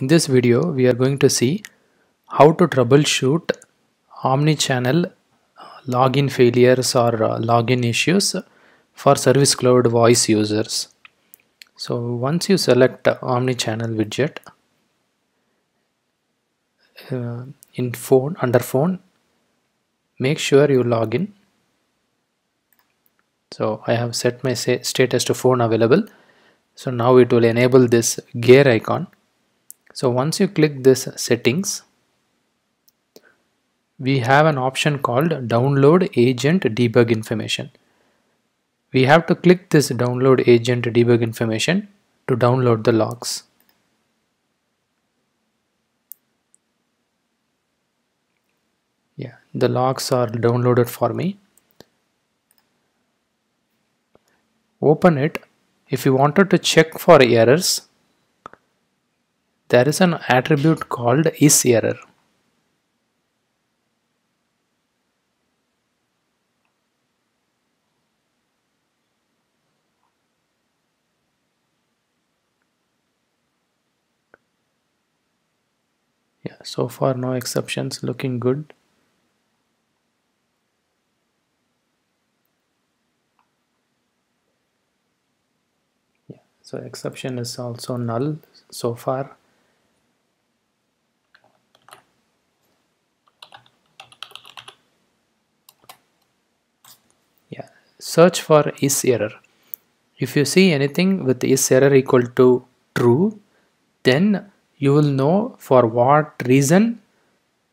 In this video, we are going to see how to troubleshoot omni-channel uh, login failures or uh, login issues for Service Cloud voice users. So once you select omni-channel widget uh, in phone under phone, make sure you log in. So I have set my status to phone available. So now it will enable this gear icon. So once you click this settings, we have an option called download agent debug information. We have to click this download agent debug information to download the logs. Yeah, the logs are downloaded for me. Open it. If you wanted to check for errors, there is an attribute called is error. yeah so far no exceptions looking good yeah so exception is also null so far yeah search for is error if you see anything with is error equal to true then you will know for what reason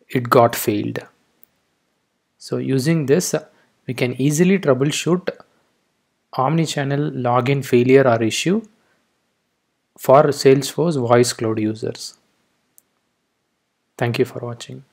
it got failed so using this we can easily troubleshoot omni-channel login failure or issue for Salesforce Voice Cloud users. Thank you for watching.